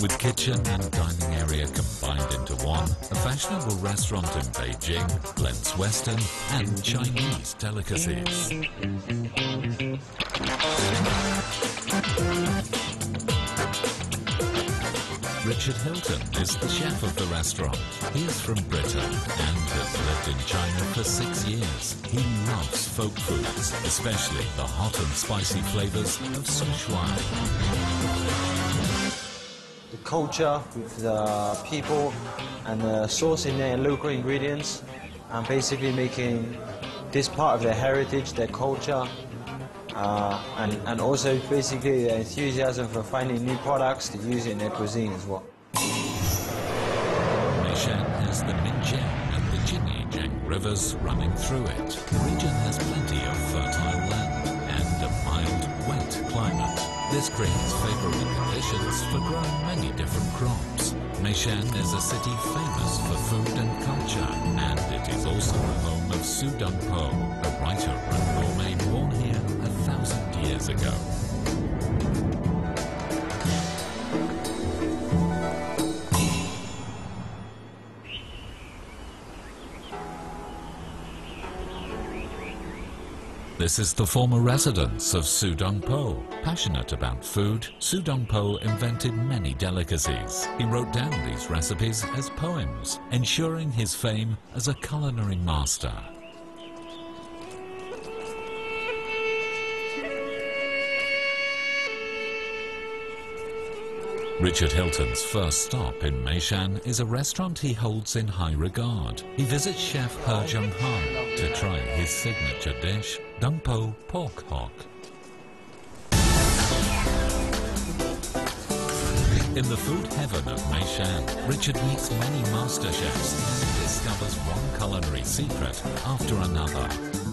With kitchen and dining area combined into one, a fashionable restaurant in Beijing blends Western and Chinese delicacies. Richard Hilton is the chef of the restaurant. He is from Britain and has lived in China for six years. He loves folk foods, especially the hot and spicy flavors of Sichuan. The culture with the people and the sourcing their local ingredients and basically making this part of their heritage, their culture, uh, and, and also basically the enthusiasm for finding new products to use in their cuisine as well. Meishan has the Minjiang and the Jiniejiang rivers running through it. The region has plenty of fertile land and a mild, wet climate. This creates favorable conditions for growing many different crops. Meishan is a city famous for food and culture, and it is also the home of Su Dongpo, a writer years ago. This is the former residence of Su Dongpo. Passionate about food, Su Dongpo invented many delicacies. He wrote down these recipes as poems, ensuring his fame as a culinary master. Richard Hilton's first stop in Meishan is a restaurant he holds in high regard. He visits chef He Zhenghan to try his signature dish, Dongpo pork hock. In the food heaven of Meishan, Richard meets many master chefs and discovers one culinary secret after another.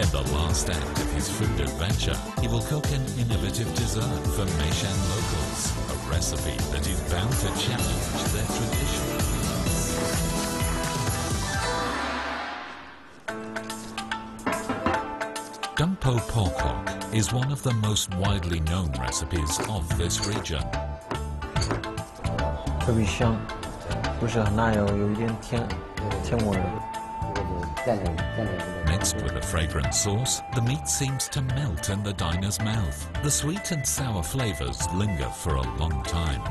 At the last act of his food adventure, he will cook an innovative dessert for Meishan locals, a recipe that is bound to challenge their tradition. Dongpo pork is one of the most widely known recipes of this region. 特别香，不是很辣油，有一点甜，甜味的。Mixed with a fragrant sauce, the meat seems to melt in the diner's mouth. The sweet and sour flavors linger for a long time.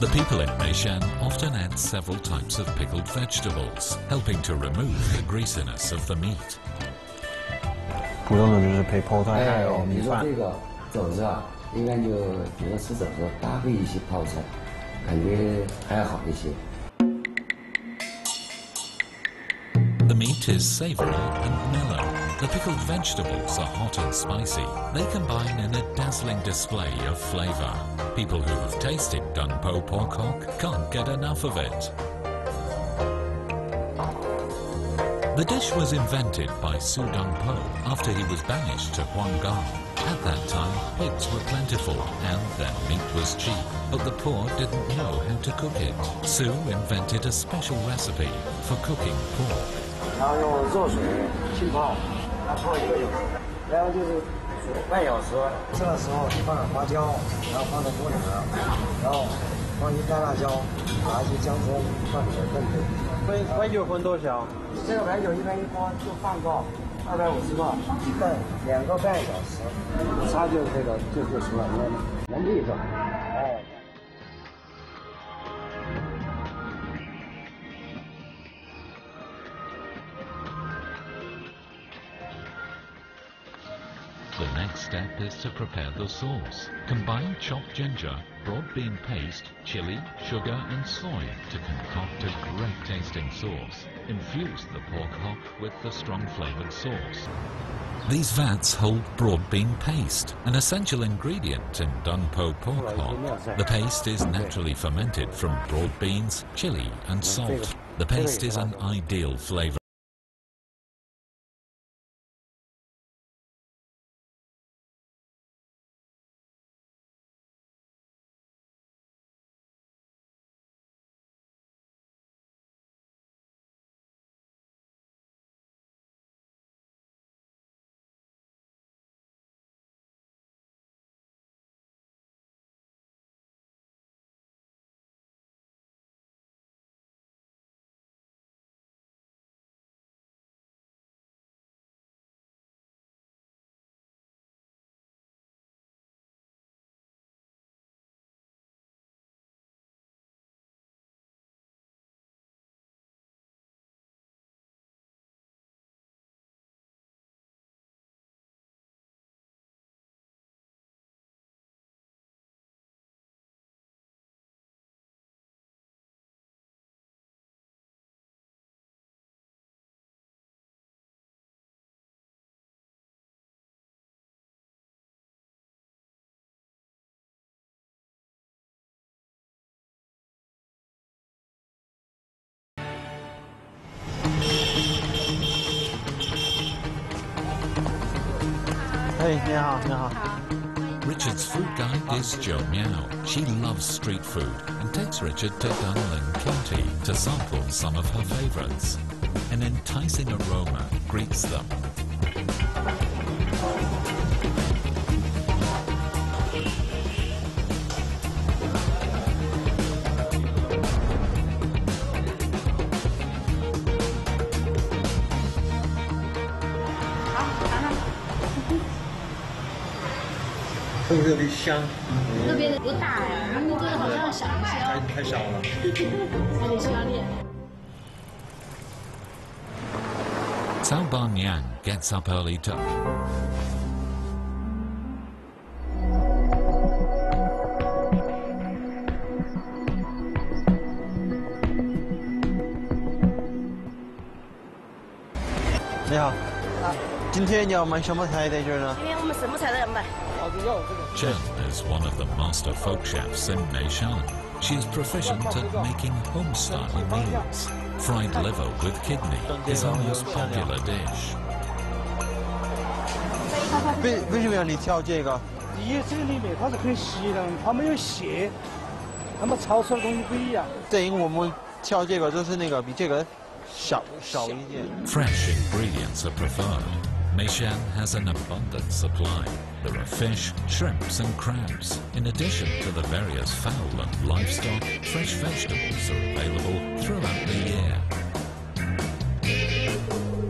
The people in Meishan often add several types of pickled vegetables, helping to remove the greasiness of the meat. 普通的就是配泡菜，还哎有，米饭你说这。个肘子啊，应该就比如吃肘子搭配一些泡菜，感觉还好一些。 Meat is savory and mellow. The pickled vegetables are hot and spicy. They combine in a dazzling display of flavor. People who have tasted Dongpo pork hock can't get enough of it. The dish was invented by Su Dongpo after he was banished to Huanggang. At that time, pigs were plentiful and their meat was cheap, but the poor didn't know how to cook it. Su invented a special recipe for cooking pork. 然后用热水浸泡，然后泡一个小时，然后就是煮半小时。这个时候放点花椒，然后放在锅里面，然后放一些干辣椒，拿一些姜葱放里面炖炖。白酒分多少？这个白酒一般一锅就半个，二百五十克，半两个半小时，它就这个就就出来能能立着，哎。To prepare the sauce. Combine chopped ginger, broad bean paste, chili, sugar and soy to concoct a great tasting sauce. Infuse the pork hock with the strong flavored sauce. These vats hold broad bean paste, an essential ingredient in Dongpo pork hock. The paste is naturally fermented from broad beans, chili and salt. The paste is an ideal flavor. Hey. Richard's food guide is Jo Miao. She loves street food and takes Richard to Danling County to sample some of her favorites. An enticing aroma greets them 特别特别香，那边不大呀，他们这个好像小一些太哦，太少了。有点需要练。Cao Ban Yang gets up early to 你好，今天你要买什么菜在这儿呢？今天我们什么菜都要买。Jen is one of the master folk chefs in Meishan. She is proficient at making home-style meals. Fried liver with kidney is our most popular dish. 为为什么要你挑这个？第一，这个里面它是很细的，它没有血，那么炒出来的东西不一样。等于我们挑这个就是那个比这个。Fresh ingredients are preferred. Meishan has an abundant supply. There are fish, shrimps, and crabs. In addition to the various fowl and livestock, fresh vegetables are available throughout the year.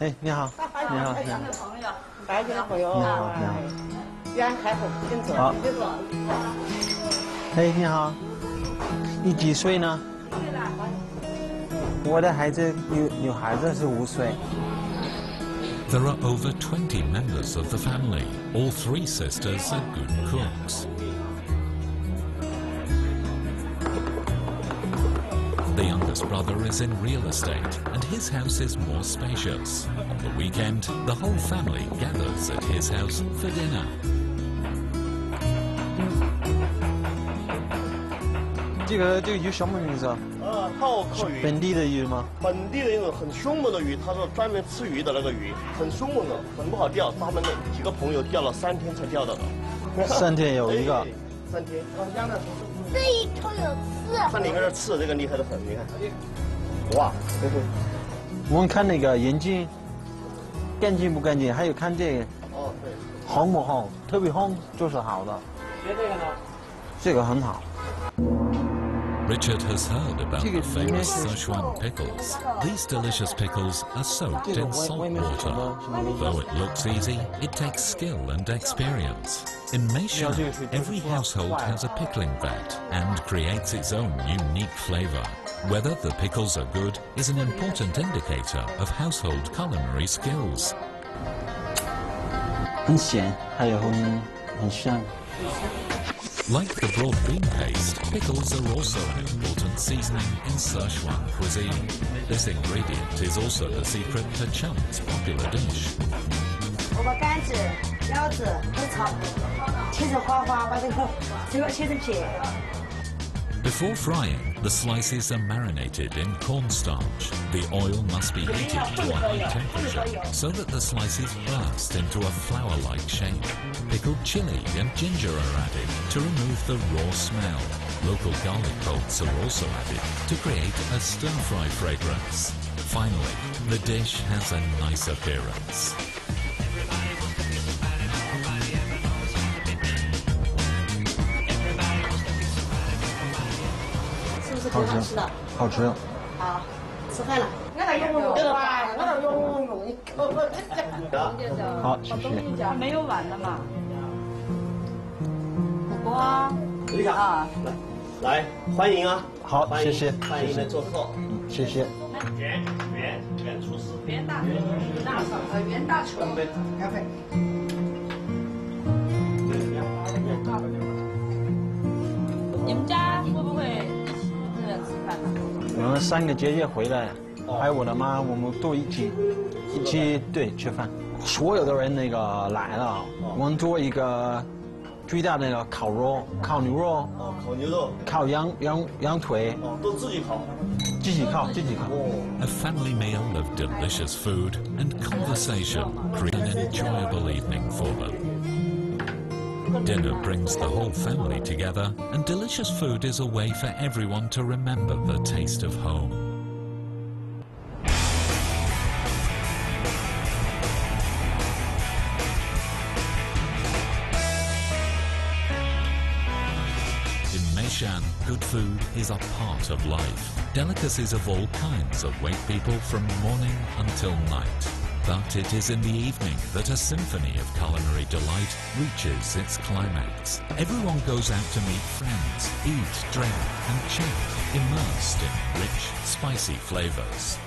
哎，你好，你好，你好，朋友，白天的朋友你好，你好。 先开口，先坐，好先坐。哎，你好，你几岁呢？我的孩子女女孩子是五岁。 There are over 20 members of the family. All three sisters are good cooks. The youngest brother is in real estate, and his house is more spacious. On the weekend, the whole family gathers at his house for dinner. 这个这个鱼什么名字啊？呃，泡壳鱼，本地的鱼吗？本地的那种很凶猛的鱼，它是专门吃鱼的那个鱼，很凶猛的，很不好钓。他们的几个朋友钓了三天才钓到的。三天有一个 哎三天。这一头有刺。它里面的刺这个厉害的很，你看。哇，我们看那个眼睛干净不干净，还有看这个哦对，红不红，特别红就是好的。学这个呢？这个很好。Richard has heard about the Chicken, famous yes, yes. Sichuan pickles. These delicious pickles are soaked Chicken, in wait, salt wait a minute, water. Chicken, Chicken. Though it looks easy, it takes skill and experience. In Meishan, Yeah, dude, every dude, household why? has a pickling vat and creates its own unique flavor. Whether the pickles are good is an important indicator of household culinary skills. 很咸，还有很很香。 Like the broad bean paste, pickles are also an important seasoning in Sichuan cuisine. This ingredient is also the secret to Chum's popular dish. 我把杆子、腰子都炒，切成花花，把这个这个切成片。 Before frying, the slices are marinated in cornstarch. The oil must be heated to a high temperature so that the slices burst into a flour-like shape. Pickled chili and ginger are added to remove the raw smell. Local garlic bolts are also added to create a stir-fry fragrance. Finally, the dish has a nice appearance. 是挺好吃的？好吃。好，吃饭了。我那用用用用用用，你给我。好，谢谢。没有碗的嘛。火锅啊，李卡，来，欢迎啊！好谢谢欢迎谢谢来做客。谢谢。袁袁袁厨师，袁大袁大呃袁大厨。干杯！你我们三个姐姐回来，还有我的妈，我们都一起一起对吃饭。所有的人那个来了，我们做一个最大的那个烤肉、烤牛肉、哦，烤牛肉，烤羊羊羊腿，哦，都自己烤。自己烤，自己烤。A family meal of delicious food and conversation create an enjoyable evening for them. Dinner brings the whole family together, and delicious food is a way for everyone to remember the taste of home. In Meishan, good food is a part of life. Delicacies of all kinds await people from morning until night. But it is in the evening that a symphony of culinary delight reaches its climax. Everyone goes out to meet friends, eat, drink, and chat, immersed in rich, spicy flavors.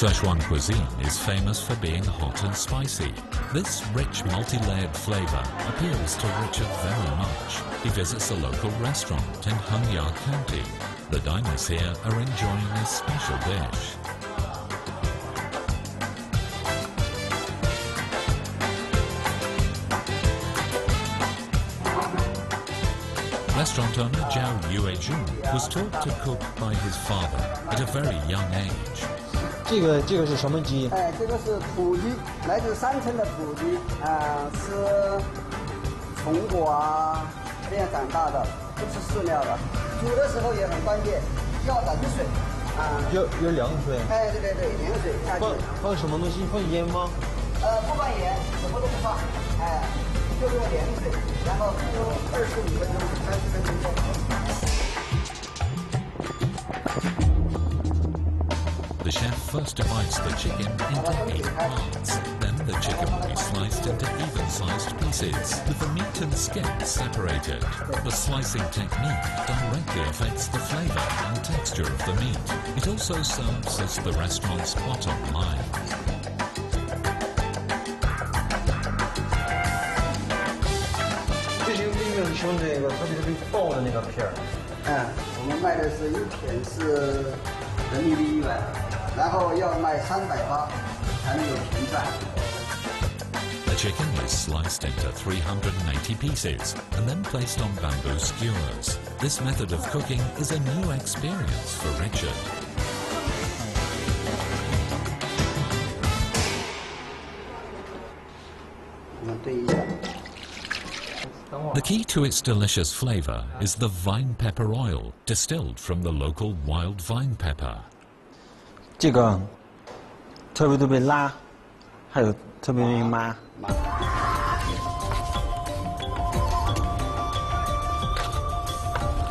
'Szechuan cuisine is famous for being hot and spicy. This rich, multi-layered flavor appeals to Richard very much. He visits a local restaurant in Hongya County. The diners here are enjoying a special dish. Restaurant owner Zhao Yuejun was taught to cook by his father at a very young age. 这个这个是什么鸡？哎，这个是土鸡，来自山城的土鸡，啊、是从果啊这样长大的，不吃饲料的。煮的时候也很关键，要冷水，啊、要要凉水。哎，对对对，凉水下去放，放什么东西？放盐吗？呃，不放盐，什么都不放，哎，就用凉水，然后煮二十五分钟、三十分钟就好。The chef first divides the chicken into eight parts. Then the chicken will be sliced into even-sized pieces, with the meat and skin separated. The slicing technique directly affects the flavor and texture of the meat. It also serves as the restaurant's bottom line. 这些为什么用这个特别特别薄的那个片儿？嗯，我们卖的是一片是人民币一百， 然后要卖三百八才能有全占。 The chicken is sliced into 380 pieces and then placed on bamboo skewers. This method of cooking is a new experience for Richard. The key to its delicious flavor is the vine pepper oil distilled from the local wild vine pepper. 这个特别特别辣，还有特别特别麻。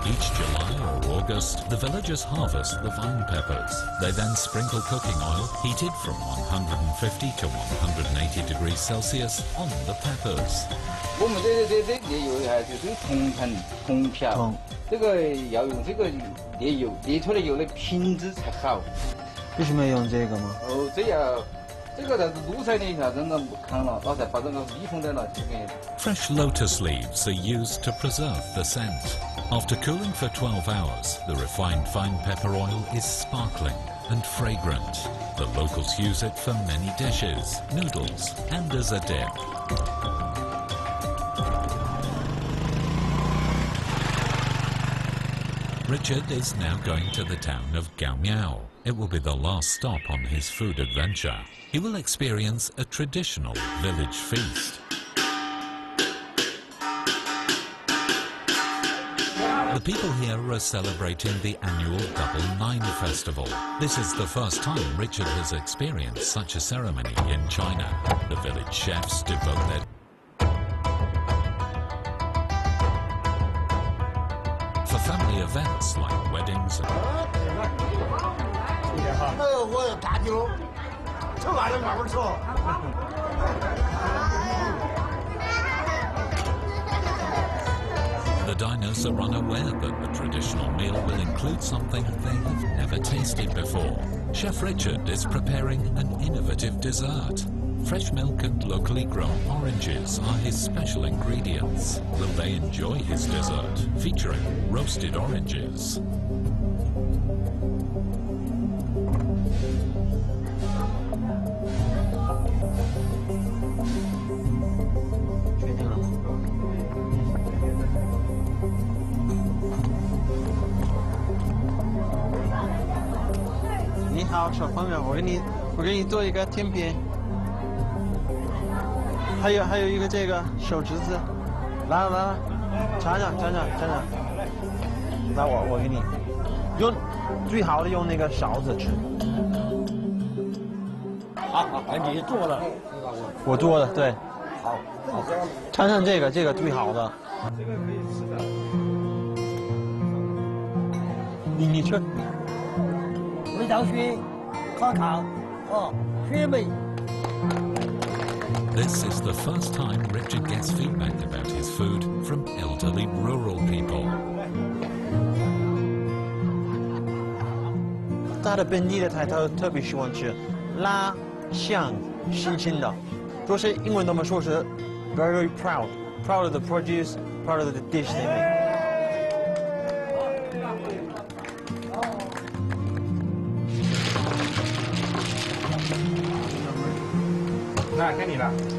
Each July or August, the villagers harvest the vine peppers. They then sprinkle cooking oil, heated from 150 to 180 degrees Celsius, on the peppers. 我们这这这这炼油还，就是铜盆铜瓢，这个要用这个炼油，炼出来油的品质才好。Fresh lotus leaves are used to preserve the scent. After cooling for 12 hours, the refined vine pepper oil is sparkling and fragrant. The locals use it for many dishes, noodles, and as a dip. Richard is now going to the town of Gao Miao. It will be the last stop on his food adventure. He will experience a traditional village feast. The people here are celebrating the annual Double Nine Festival. This is the first time Richard has experienced such a ceremony in China. The village chefs devote their for family events like weddings and 那我大牛，吃完了慢慢吃。 The diners are unaware that the traditional meal will include something they have never tasted before. Chef Richard is preparing an innovative dessert. Fresh milk and locally grown oranges are his special ingredients. Will they enjoy his dessert, featuring roasted oranges? 好，小朋友，我给你，我给你做一个甜品。还有还有一个这个手指子，来来来，尝尝尝尝尝尝。来，我我给你用最好的用那个勺子吃。好好，哎，你做的，我做的，对，好，尝尝这个，这个最好的。这个可以吃的。你你吃。味道鲜，康康，哦，鲜美。 This is the first time Richard gets feedback about his food from elderly rural people. 他的本地的菜，他特别喜欢吃辣、香、新鲜的。说是英文，他们说是 very proud, proud of the produce, proud of the dish they make. 想你的。